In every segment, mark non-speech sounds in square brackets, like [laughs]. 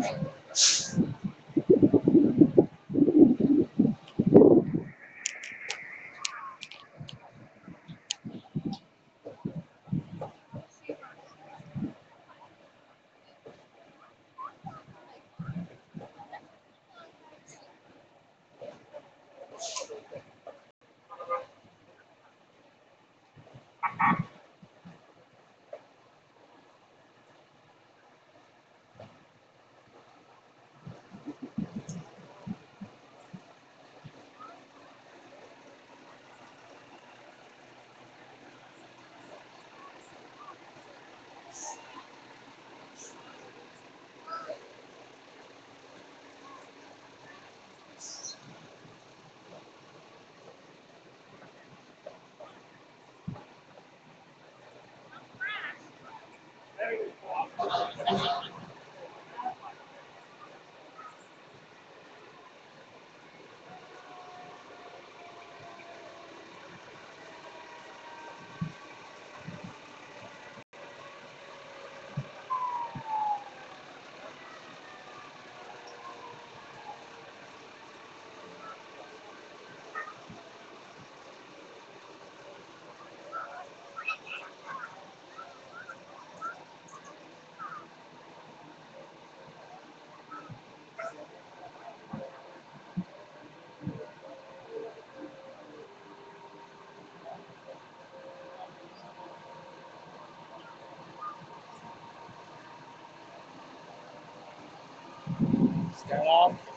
povo. Off. What's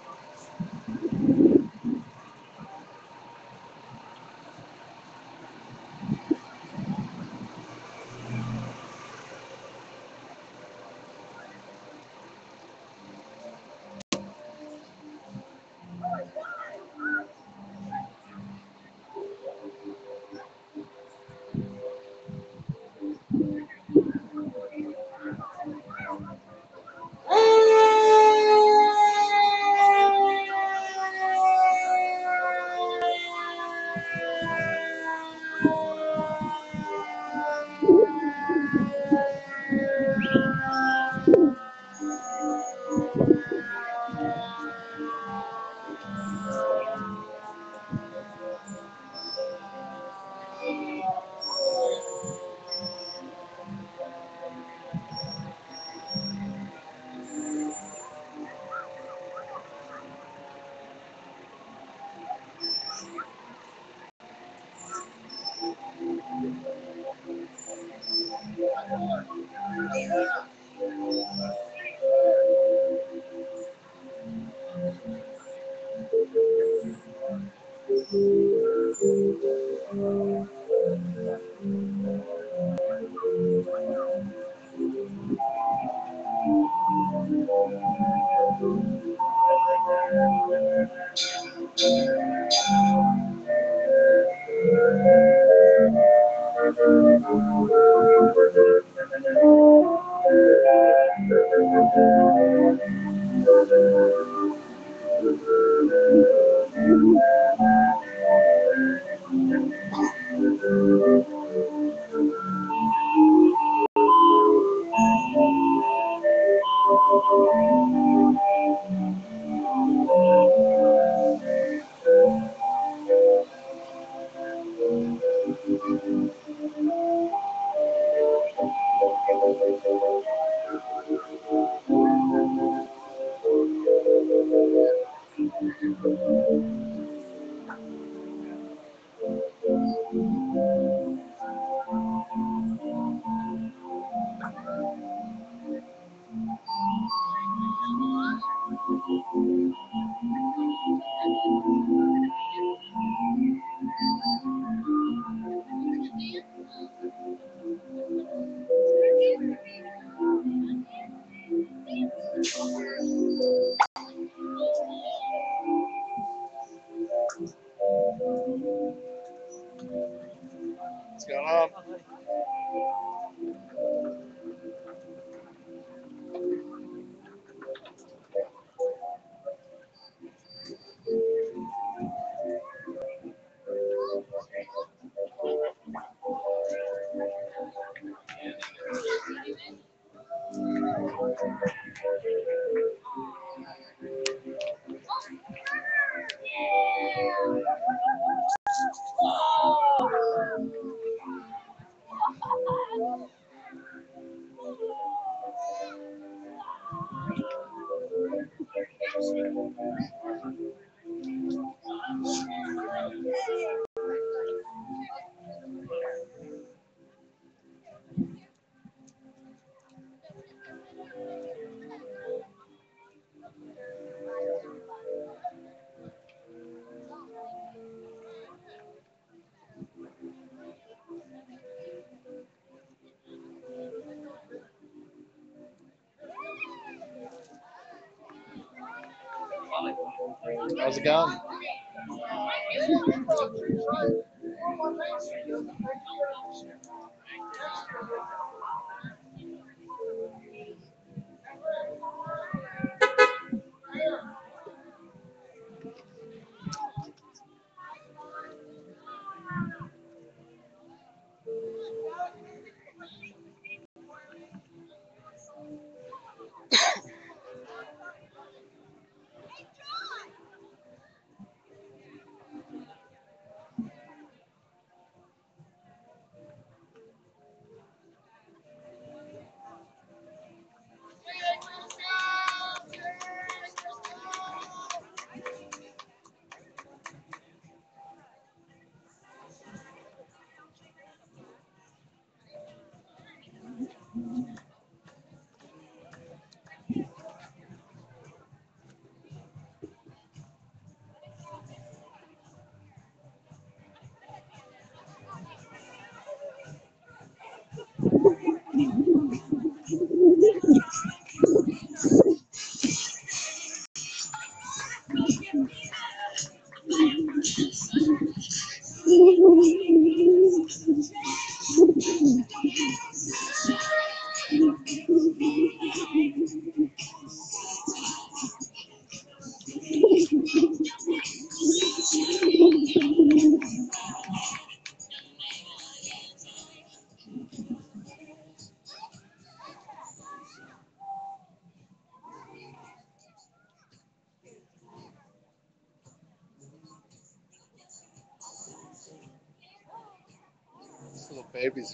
How's it going?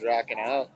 Rocking out.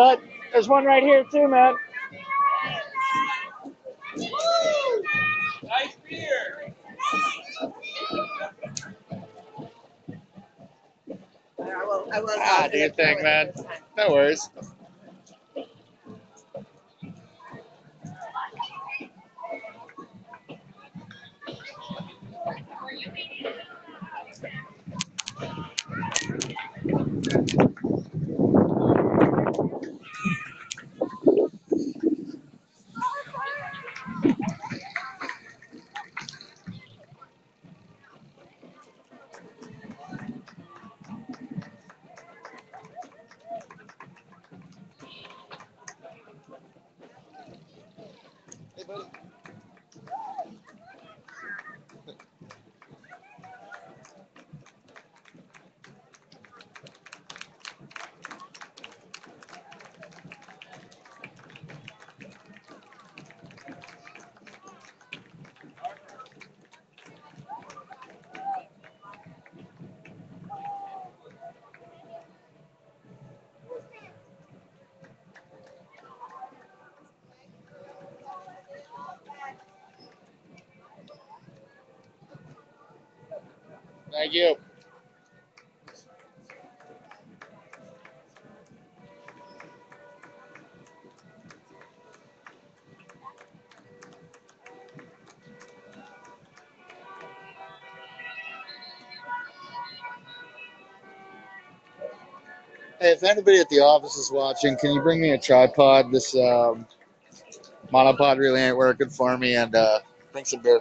Bud, there's one right here too, man. Nice beer. I will, I will. Ah, do your thing, man. No worries. Hey, Thank you. Hey, if anybody at the office is watching, can you bring me a tripod? This um, monopod really ain't working for me, and uh, bring some beer.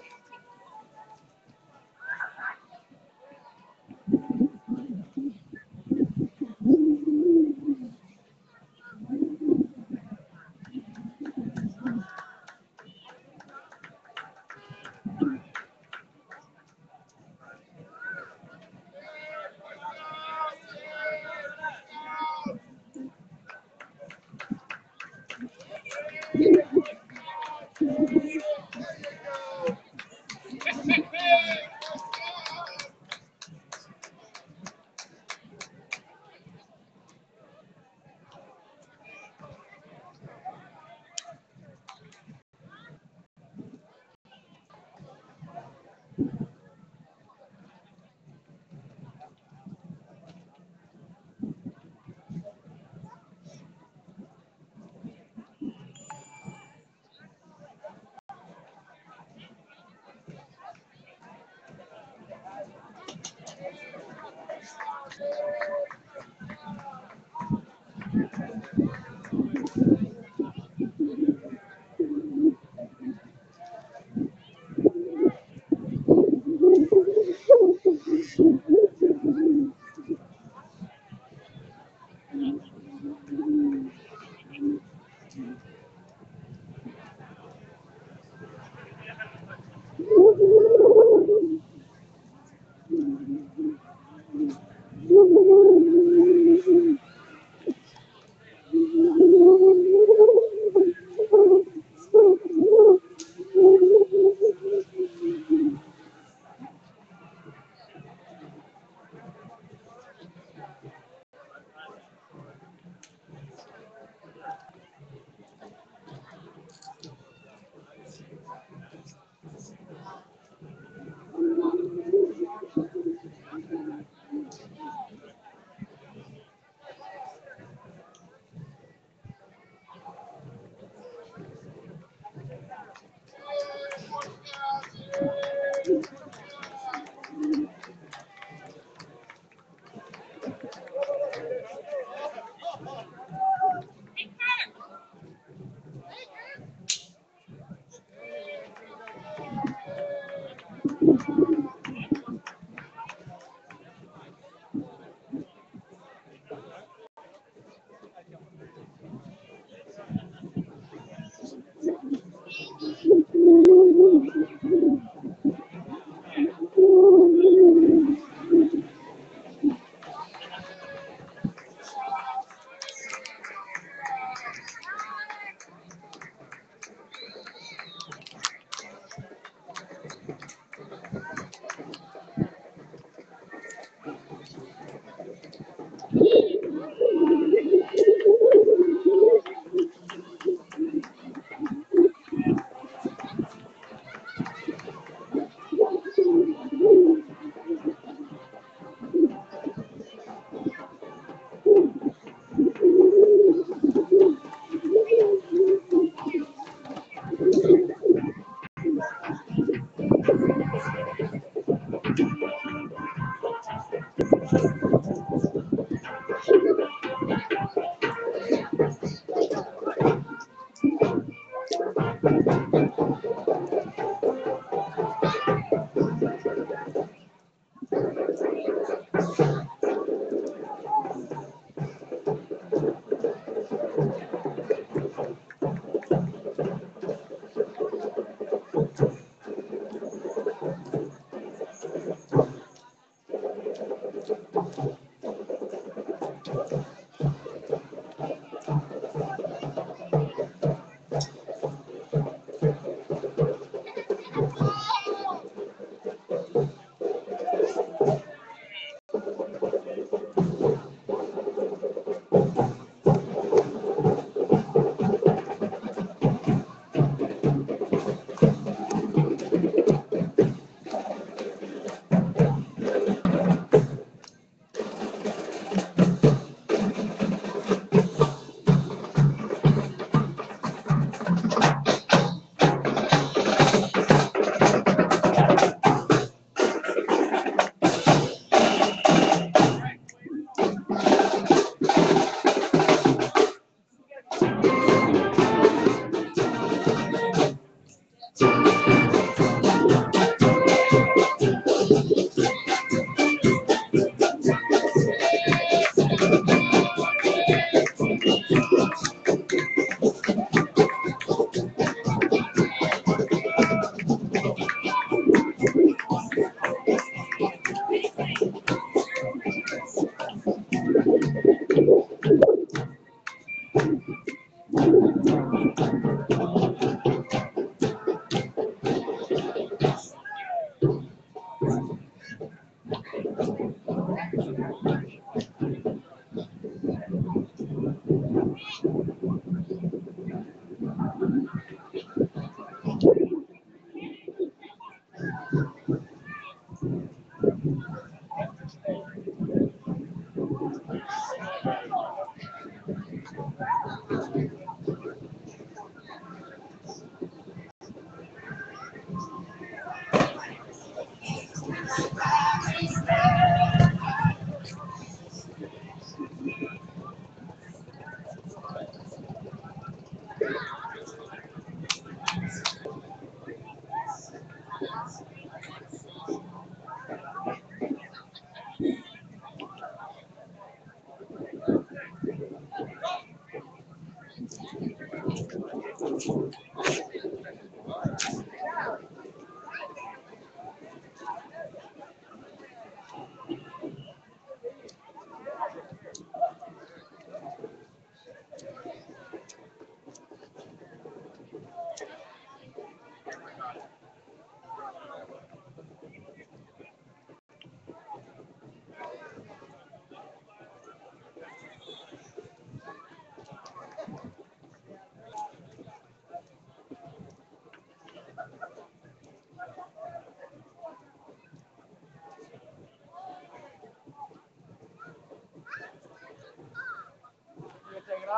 you.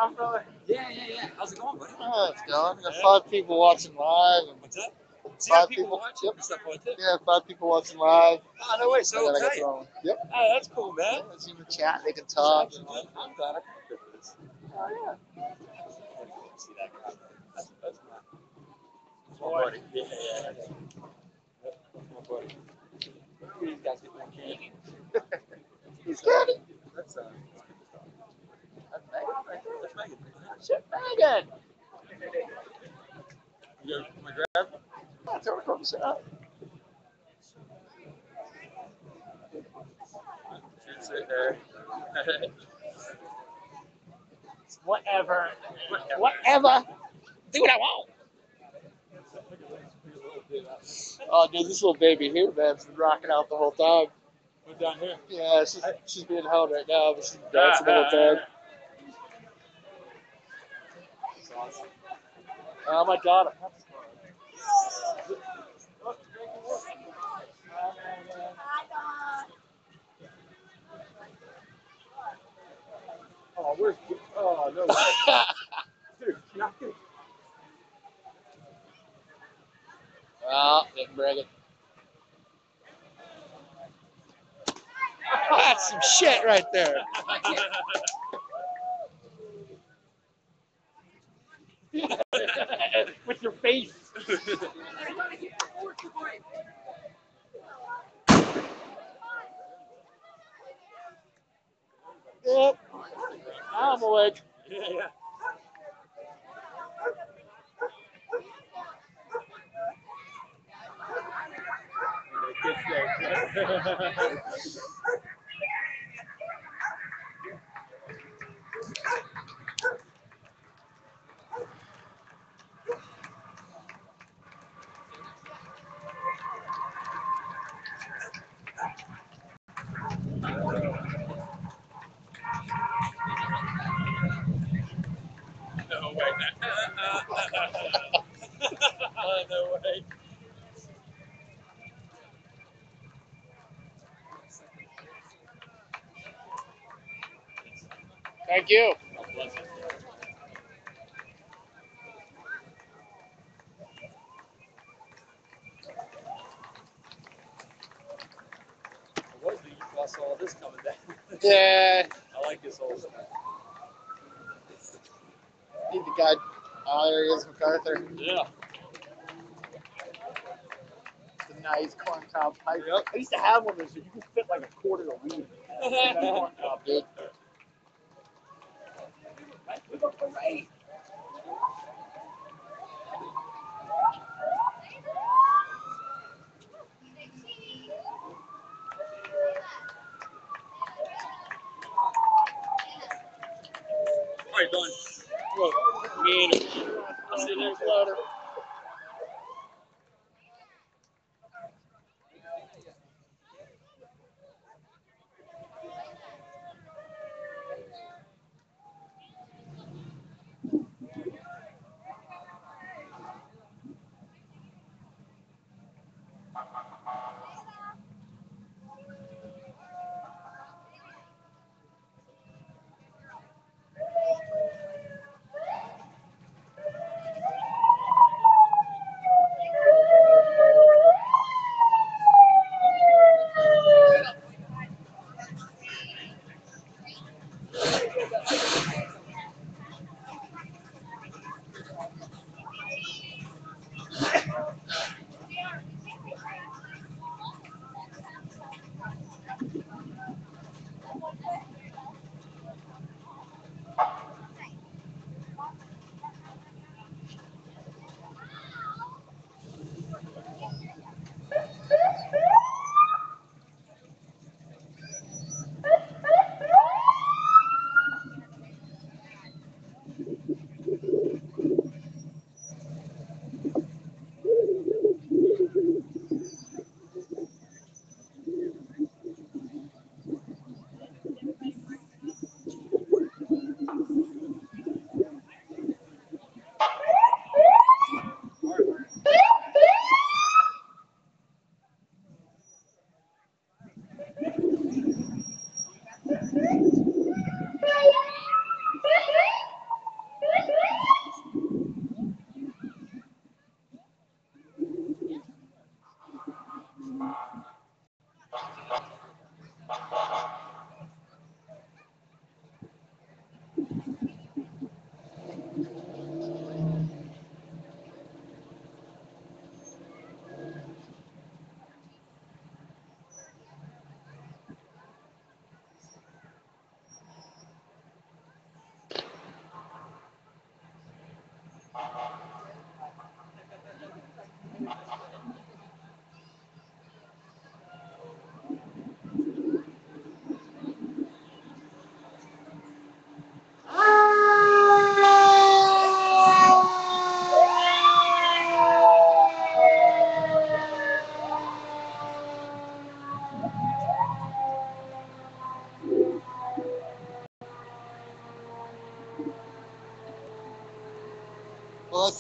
Brother? Yeah, yeah, yeah. How's it going, buddy? Oh, it's going. We got five people watching live. And, What's up? See Five people, people. watch Yep. stuff like that. yeah, five people watching live. Oh, no way. So I tight. Yep. Oh, that's cool, man. It's in the chat. They can talk. I'm glad I'm glad fit this. Oh, yeah. I gotta see that guy. That's, that's my, that's my buddy. Yeah, yeah, yeah. That's my buddy. These guys get more candy. [laughs] He's good. That's, uh, That's Megan right there. that's Megan. Shit, Megan. You guys want to grab? Yeah, throw her from up. Should sit there. [laughs] Whatever. Whatever. Whatever. Do what I want. Oh, dude, this little baby here, man's been rocking out the whole time. Put down here. Yeah, she's, she's being held right now, but she's dancing the whole time. Oh my god. Oh, where's? Oh no. way. [laughs] Dude, knock it. Oh, didn't bring it. That's some shit right there. [laughs] With your face. Yep. Now I'm awake. yeah, yeah. No way. no way. Thank you. I was the I saw this coming down. Yeah, I like this whole stuff. need the guy. Oh, there he is, MacArthur. Yeah. The nice corn cob pipe. Yep. I used to have one of those, you could fit like a quarter of weed. in [laughs] that corn cob, dude. All right, done. Look, me and See you next later.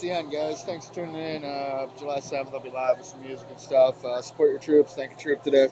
That's the end, guys. Thanks for tuning in. Uh, July 7th, I'll be live with some music and stuff. Uh, support your troops. Thank your troop today.